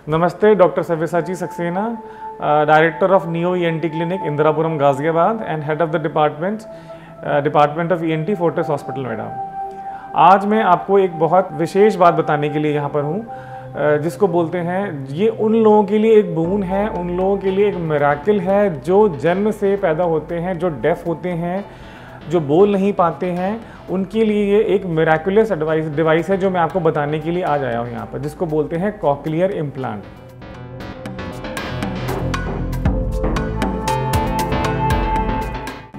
नमस्ते, doctor Savyasachi Saxena director of Neo E clinic, Indirapuram, Ghaziabad and head of the department department of E N T Fortis hospital madam. आज मैं आपको एक बहुत विशेष बात बताने के लिए यहाँ पर हूँ जिसको बोलते हैं, ये उन लोगों के लिए एक बून है, उन लोगों के लिए एक मराकिल है, जो जन्म से पैदा होते हैं, जो डेफ होते हैं जो बोल नहीं पाते हैं, उनके लिए ये एक मेराकुलस एडवाइस डिवाइस है जो मैं आपको बताने के लिए आ जाया हूँ यहाँ पर, जिसको बोलते हैं कॉकलियर इम्प्लांट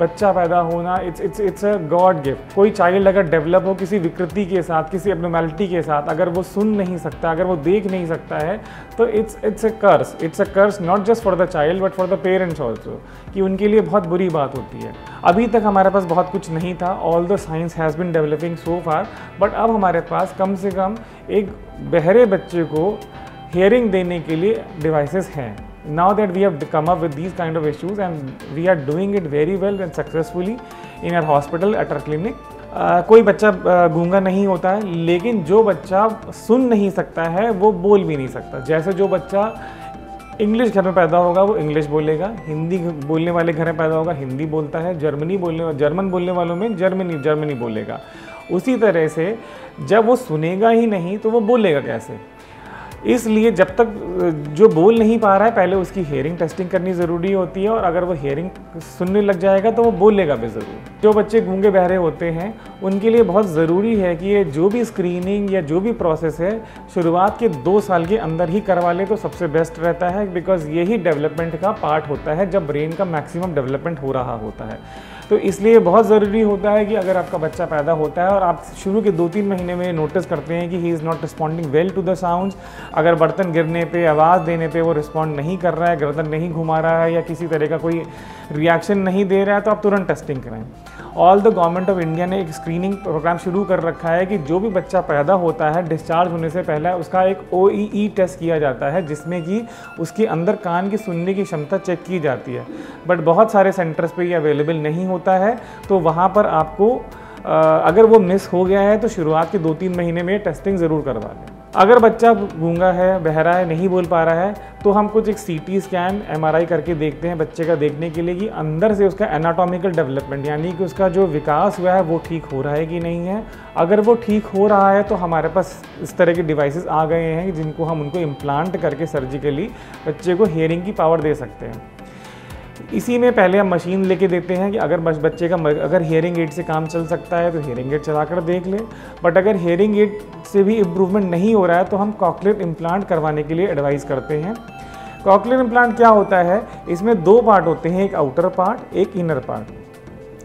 बच्चा पैदा होना it's it's it's a god gift कोई चाइल्ड अगर डेवलप हो किसी विकृति के साथ, किसी एबनोमेलिटी के साथ, अगर वो सुन नहीं सकता, अगर वो देख नहीं सकता है तो it's it's a curse it's a curse not just for the child but for the parents also कि उनके लिए बहुत बुरी बात होती है। अभी तक हमारे पास बहुत कुछ नहीं था। All the science has been developing so far but अब हमारे पास कम से कम एक बहरे बच्चे को हेयरिंग देने के लिए डिवाइसेस हैं। Now that we have come up with these kind of issues and we are doing it very well and successfully in our hospital at our clinic Uh, कोई बच्चा uh, गूँगा नहीं होता है लेकिन जो बच्चा सुन नहीं सकता है वो बोल भी नहीं सकता। जैसे जो बच्चा इंग्लिश घर में पैदा होगा वो इंग्लिश बोलेगा हिंदी बोलने वाले घर में पैदा होगा हिंदी बोलता है जर्मनी बोलने जर्मन बोलने वालों में जर्मनी जर्मनी बोलेगा। उसी तरह से जब वो सुनेगा ही नहीं तो वो बोलेगा कैसे? इसलिए जब तक जो बोल नहीं पा रहा है, पहले उसकी हेयरिंग टेस्टिंग करनी ज़रूरी होती है और अगर वो हेयरिंग सुनने लग जाएगा तो वो बोलेगा भी ज़रूर। जो बच्चे गूँगे बहरे होते हैं, उनके लिए बहुत ज़रूरी है कि ये जो भी स्क्रीनिंग या जो भी प्रोसेस है, शुरुआत के दो साल के अंदर ही करवा ले तो सबसे बेस्ट रहता है बिकॉज़ यही डेवलपमेंट का पार्ट होता है, जब ब्रेन का मैक्सिमम डेवलपमेंट हो रहा होता है। तो इसलिए बहुत ज़रूरी होता है कि अगर आपका बच्चा पैदा होता है और आप शुरू के दो तीन महीने में नोटिस करते हैं कि he is not responding well to the sound अगर बर्तन गिरने पे, आवाज़ देने पे वो रिस्पॉन्ड नहीं कर रहा है, गर्दन नहीं घुमा रहा है या किसी तरह का कोई रिएक्शन नहीं दे रहा है तो आप तुरंत टेस्टिंग कराएँ all the government of India ने एक स्क्रीनिंग प्रोग्राम शुरू कर रखा है कि जो भी बच्चा पैदा होता है डिस्चार्ज होने से पहले उसका एक ओईई टेस्ट किया जाता है, जिसमें कि उसके अंदर कान की सुनने की क्षमता चेक की जाती है। बट बहुत सारे सेंटर्स पे ये अवेलेबल नहीं होता है तो वहाँ पर आपको अगर वो मिस हो गया है तो शुरुआत के दो तीन महीने में टेस्टिंग ज़रूर करवा लें। अगर बच्चा गूँगा है, बहरा है, नहीं बोल पा रहा है तो हम कुछ एक सी टी स्कैन एमआरआई करके देखते हैं बच्चे का देखने के लिए कि अंदर से उसका एनाटॉमिकल डेवलपमेंट यानी कि उसका जो विकास हुआ है, वो ठीक हो रहा है कि नहीं है। अगर वो ठीक हो रहा है तो हमारे पास इस तरह के डिवाइसेस आ गए हैं जिनको हम उनको इम्प्लांट करके सर्जिकली बच्चे को हेयरिंग की पावर दे सकते हैं। इसी में पहले हम मशीन लेके देते हैं कि अगर बच्चे का अगर हेयरिंग एड से काम चल सकता है तो हेयरिंग एड चला कर देख ले। बट अगर हेयरिंग एड से भी इम्प्रूवमेंट नहीं हो रहा है तो हम कॉकलेट इम्प्लांट करवाने के लिए एडवाइस करते हैं। कॉकलेट इम्प्लांट क्या होता है? इसमें दो पार्ट होते हैं, एक आउटर पार्ट एक इनर पार्ट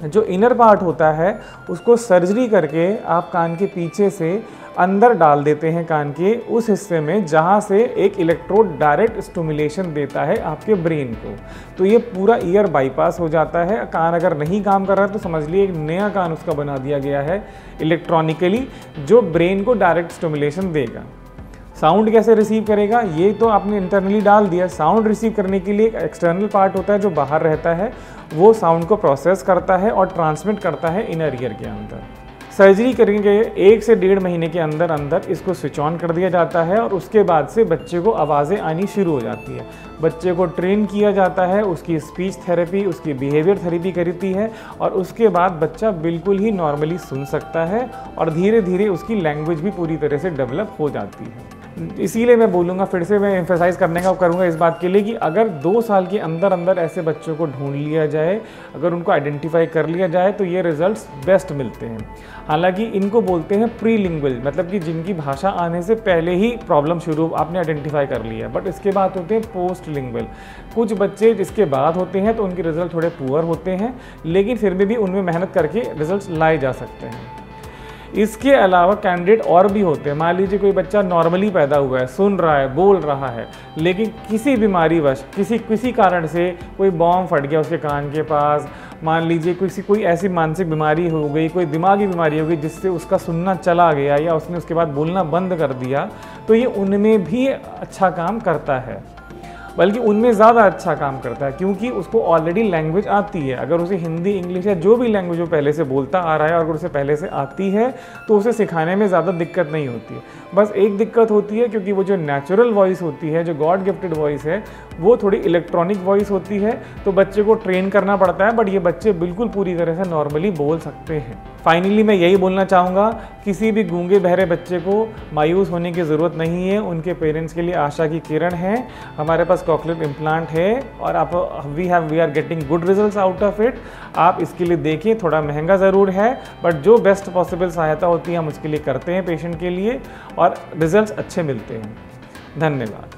जो इनर पार्ट होता है, उसको सर्जरी करके आप कान के पीछे से अंदर डाल देते हैं कान के उस हिस्से में, जहाँ से एक इलेक्ट्रोड डायरेक्ट स्टोमुलेशन देता है आपके ब्रेन को। तो ये पूरा ईयर बाईपास हो जाता है। कान अगर नहीं काम कर रहा है तो समझ लिए एक नया कान उसका बना दिया गया है इलेक्ट्रॉनिकली जो ब्रेन को डायरेक्ट स्टोमुलेशन देगा। साउंड कैसे रिसीव करेगा? ये तो आपने इंटरनली डाल दिया। साउंड रिसीव करने के लिए एक एक्सटर्नल पार्ट होता है जो बाहर रहता है। वो साउंड को प्रोसेस करता है और ट्रांसमिट करता है इनर ईयर के अंदर। सर्जरी करेंगे एक से डेढ़ महीने के अंदर अंदर इसको स्विच ऑन कर दिया जाता है और उसके बाद से बच्चे को आवाज़ें आनी शुरू हो जाती है। बच्चे को ट्रेन किया जाता है, उसकी स्पीच थेरेपी, उसकी बिहेवियर थेरेपी करती है और उसके बाद बच्चा बिल्कुल ही नॉर्मली सुन सकता है और धीरे धीरे उसकी लैंग्वेज भी पूरी तरह से डेवलप हो जाती है। इसीलिए मैं बोलूँगा फिर से मैं एम्फेसाइज करने का करूँगा इस बात के लिए कि अगर दो साल के अंदर अंदर ऐसे बच्चों को ढूंढ लिया जाए अगर उनको आइडेंटिफाई कर लिया जाए तो ये रिजल्ट्स बेस्ट मिलते हैं। हालाँकि इनको बोलते हैं प्री मतलब कि जिनकी भाषा आने से पहले ही प्रॉब्लम शुरू आपने आइडेंटिफाई कर लिया। बट इसके बाद होते हैं पोस्ट लिंग्वल कुछ बच्चे जिसके बाद होते हैं तो उनके रिज़ल्ट थोड़े पुअर होते हैं लेकिन फिर भी, भी उनमें मेहनत करके रिज़ल्ट लाए जा सकते हैं। इसके अलावा कैंडिडेट और भी होते हैं। मान लीजिए कोई बच्चा नॉर्मली पैदा हुआ है, सुन रहा है, बोल रहा है, लेकिन किसी बीमारी वश, किसी किसी कारण से कोई बॉम्ब फट गया उसके कान के पास, मान लीजिए किसी कोई ऐसी मानसिक बीमारी हो गई, कोई दिमागी बीमारी हो गई जिससे उसका सुनना चला गया या उसने उसके बाद बोलना बंद कर दिया तो ये उनमें भी अच्छा काम करता है। बल्कि उनमें ज़्यादा अच्छा काम करता है, क्योंकि उसको ऑलरेडी लैंग्वेज आती है। अगर उसे हिंदी, इंग्लिश या जो भी लैंग्वेज वो पहले से बोलता आ रहा है और अगर उसे पहले से आती है तो उसे सिखाने में ज़्यादा दिक्कत नहीं होती है। बस एक दिक्कत होती है, क्योंकि वो जो नेचुरल वॉइस होती है, जो गॉड गिफ्टेड वॉइस है, वो थोड़ी इलेक्ट्रॉनिक वॉइस होती है तो बच्चे को ट्रेन करना पड़ता है बट ये बच्चे बिल्कुल पूरी तरह से नॉर्मली बोल सकते हैं। फाइनली मैं यही बोलना चाहूँगा, किसी भी गूँगे बहरे बच्चे को मायूस होने की ज़रूरत नहीं है। उनके पेरेंट्स के लिए आशा की किरण है। हमारे पास कॉकलेट इम्प्लांट है और आप we have we are getting good results out of it आप इसके लिए देखिए, थोड़ा महँगा ज़रूर है बट जो बेस्ट पॉसिबल सहायता होती है, हम उसके लिए करते हैं पेशेंट के लिए और रिज़ल्ट अच्छे मिलते हैं। धन्यवाद।